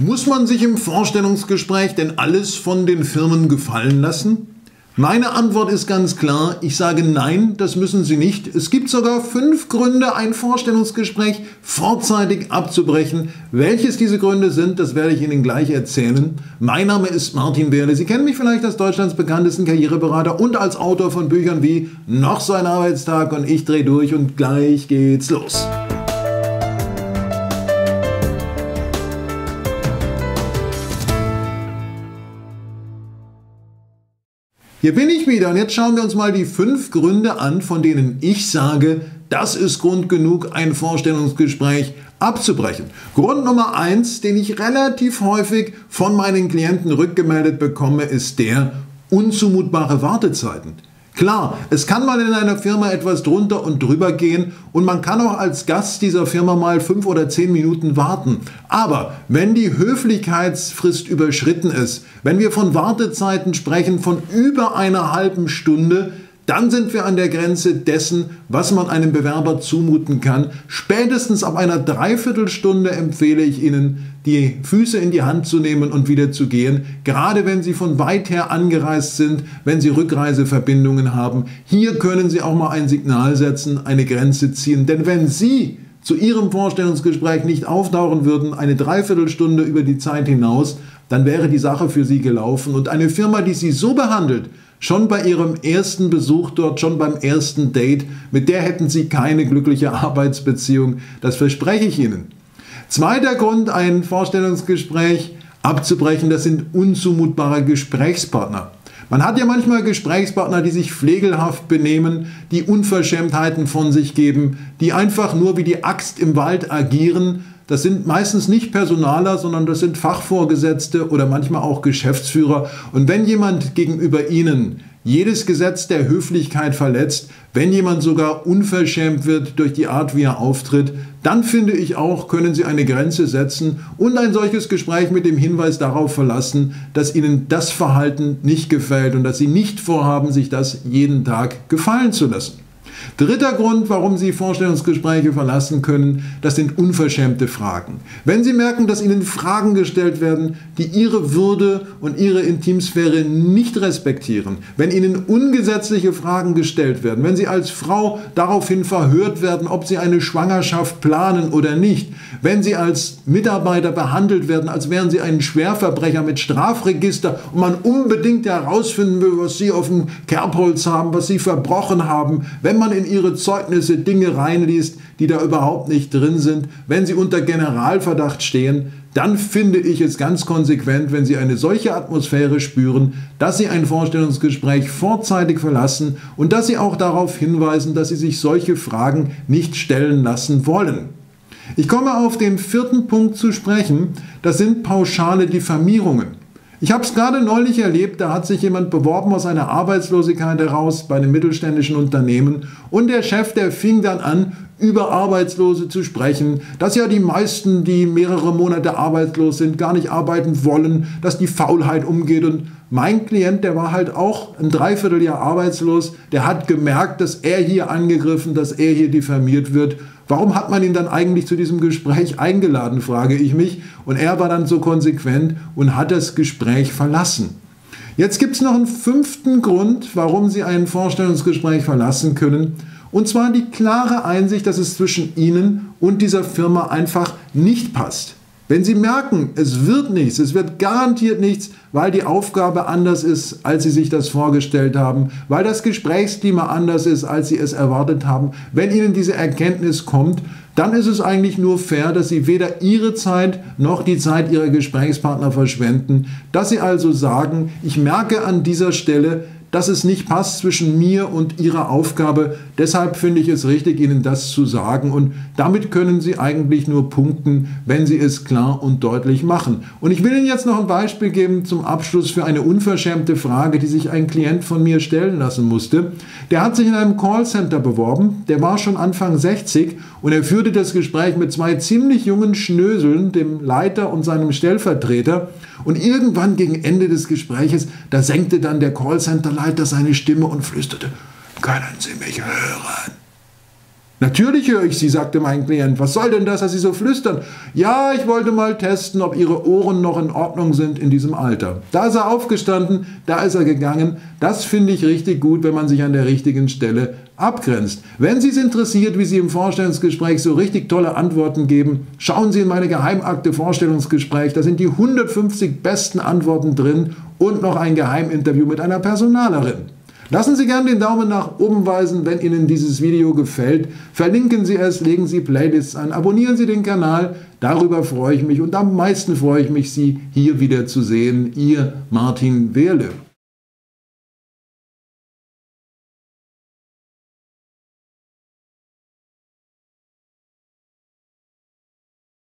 Muss man sich im Vorstellungsgespräch denn alles von den Firmen gefallen lassen? Meine Antwort ist ganz klar, ich sage nein, das müssen Sie nicht. Es gibt sogar fünf Gründe, ein Vorstellungsgespräch vorzeitig abzubrechen. Welches diese Gründe sind, das werde ich Ihnen gleich erzählen. Mein Name ist Martin Wehrle. Sie kennen mich vielleicht als Deutschlands bekanntesten Karriereberater und als Autor von Büchern wie Noch so ein Arbeitstag und ich drehe durch und gleich geht's los. Hier bin ich wieder und jetzt schauen wir uns mal die fünf Gründe an, von denen ich sage, das ist Grund genug, ein Vorstellungsgespräch abzubrechen. Grund Nummer eins, den ich relativ häufig von meinen Klienten rückgemeldet bekomme, ist der unzumutbare Wartezeiten. Klar, es kann mal in einer Firma etwas drunter und drüber gehen und man kann auch als Gast dieser Firma mal fünf oder zehn Minuten warten. Aber wenn die Höflichkeitsfrist überschritten ist, wenn wir von Wartezeiten sprechen von über einer halben Stunde, dann sind wir an der Grenze dessen, was man einem Bewerber zumuten kann. Spätestens ab einer Dreiviertelstunde empfehle ich Ihnen, die Füße in die Hand zu nehmen und wieder zu gehen, gerade wenn Sie von weit her angereist sind, wenn Sie Rückreiseverbindungen haben. Hier können Sie auch mal ein Signal setzen, eine Grenze ziehen. Denn wenn Sie zu Ihrem Vorstellungsgespräch nicht auftauchen würden, eine Dreiviertelstunde über die Zeit hinaus, dann wäre die Sache für Sie gelaufen. Und eine Firma, die Sie so behandelt, Schon bei ihrem ersten Besuch dort, schon beim ersten Date, mit der hätten sie keine glückliche Arbeitsbeziehung. Das verspreche ich Ihnen. Zweiter Grund, ein Vorstellungsgespräch abzubrechen, das sind unzumutbare Gesprächspartner. Man hat ja manchmal Gesprächspartner, die sich pflegelhaft benehmen, die Unverschämtheiten von sich geben, die einfach nur wie die Axt im Wald agieren, das sind meistens nicht Personaler, sondern das sind Fachvorgesetzte oder manchmal auch Geschäftsführer. Und wenn jemand gegenüber Ihnen jedes Gesetz der Höflichkeit verletzt, wenn jemand sogar unverschämt wird durch die Art, wie er auftritt, dann finde ich auch, können Sie eine Grenze setzen und ein solches Gespräch mit dem Hinweis darauf verlassen, dass Ihnen das Verhalten nicht gefällt und dass Sie nicht vorhaben, sich das jeden Tag gefallen zu lassen. Dritter Grund, warum Sie Vorstellungsgespräche verlassen können, das sind unverschämte Fragen. Wenn Sie merken, dass Ihnen Fragen gestellt werden, die Ihre Würde und Ihre Intimsphäre nicht respektieren, wenn Ihnen ungesetzliche Fragen gestellt werden, wenn Sie als Frau daraufhin verhört werden, ob Sie eine Schwangerschaft planen oder nicht, wenn Sie als Mitarbeiter behandelt werden, als wären Sie ein Schwerverbrecher mit Strafregister und man unbedingt herausfinden will, was Sie auf dem Kerbholz haben, was Sie verbrochen haben, wenn man in Ihre Zeugnisse Dinge reinliest, die da überhaupt nicht drin sind, wenn Sie unter Generalverdacht stehen, dann finde ich es ganz konsequent, wenn Sie eine solche Atmosphäre spüren, dass Sie ein Vorstellungsgespräch vorzeitig verlassen und dass Sie auch darauf hinweisen, dass Sie sich solche Fragen nicht stellen lassen wollen. Ich komme auf den vierten Punkt zu sprechen, das sind pauschale Diffamierungen. Ich habe es gerade neulich erlebt, da hat sich jemand beworben aus einer Arbeitslosigkeit heraus bei einem mittelständischen Unternehmen und der Chef, der fing dann an, über Arbeitslose zu sprechen, dass ja die meisten, die mehrere Monate arbeitslos sind, gar nicht arbeiten wollen, dass die Faulheit umgeht. Und mein Klient, der war halt auch ein Dreivierteljahr arbeitslos, der hat gemerkt, dass er hier angegriffen, dass er hier diffamiert wird Warum hat man ihn dann eigentlich zu diesem Gespräch eingeladen, frage ich mich. Und er war dann so konsequent und hat das Gespräch verlassen. Jetzt gibt es noch einen fünften Grund, warum Sie ein Vorstellungsgespräch verlassen können. Und zwar die klare Einsicht, dass es zwischen Ihnen und dieser Firma einfach nicht passt. Wenn Sie merken, es wird nichts, es wird garantiert nichts, weil die Aufgabe anders ist, als Sie sich das vorgestellt haben, weil das Gesprächsklima anders ist, als Sie es erwartet haben, wenn Ihnen diese Erkenntnis kommt, dann ist es eigentlich nur fair, dass Sie weder Ihre Zeit noch die Zeit Ihrer Gesprächspartner verschwenden, dass Sie also sagen, ich merke an dieser Stelle, dass es nicht passt zwischen mir und Ihrer Aufgabe. Deshalb finde ich es richtig, Ihnen das zu sagen. Und damit können Sie eigentlich nur punkten, wenn Sie es klar und deutlich machen. Und ich will Ihnen jetzt noch ein Beispiel geben zum Abschluss für eine unverschämte Frage, die sich ein Klient von mir stellen lassen musste. Der hat sich in einem Callcenter beworben. Der war schon Anfang 60 und er führte das Gespräch mit zwei ziemlich jungen Schnöseln, dem Leiter und seinem Stellvertreter. Und irgendwann gegen Ende des Gespräches, da senkte dann der Callcenter-Leiter seine Stimme und flüsterte, können Sie mich hören? Natürlich höre ich Sie, sagte mein Klient. Was soll denn das, dass Sie so flüstern? Ja, ich wollte mal testen, ob Ihre Ohren noch in Ordnung sind in diesem Alter. Da ist er aufgestanden, da ist er gegangen. Das finde ich richtig gut, wenn man sich an der richtigen Stelle abgrenzt. Wenn Sie es interessiert, wie Sie im Vorstellungsgespräch so richtig tolle Antworten geben, schauen Sie in meine Geheimakte Vorstellungsgespräch. Da sind die 150 besten Antworten drin und noch ein Geheiminterview mit einer Personalerin. Lassen Sie gerne den Daumen nach oben weisen, wenn Ihnen dieses Video gefällt. Verlinken Sie es, legen Sie Playlists an, abonnieren Sie den Kanal. Darüber freue ich mich und am meisten freue ich mich, Sie hier wieder zu sehen. Ihr Martin Wehrle.